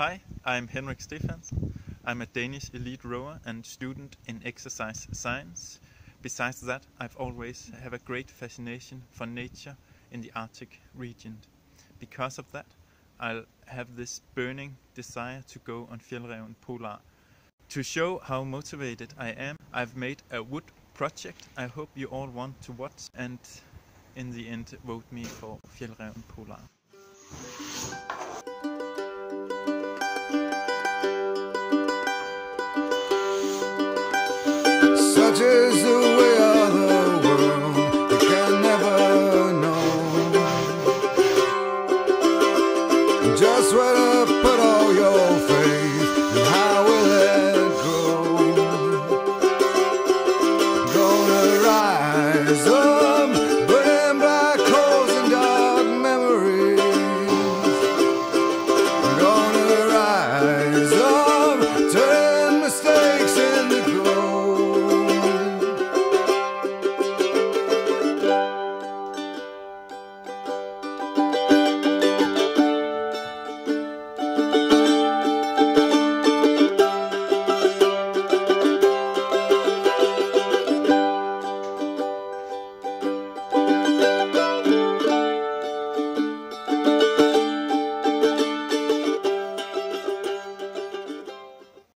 Hi, I'm Henrik Stephansen. I'm a Danish elite rower and student in exercise science. Besides that, I've always have a great fascination for nature in the Arctic region. Because of that, I'll have this burning desire to go on Fjällräven Polar. To show how motivated I am, I've made a wood project I hope you all want to watch and in the end vote me for Fjällräven Polar. Such is the way of the world, you can never know. Just where to put all your faith, and how will it grow? Gonna rise.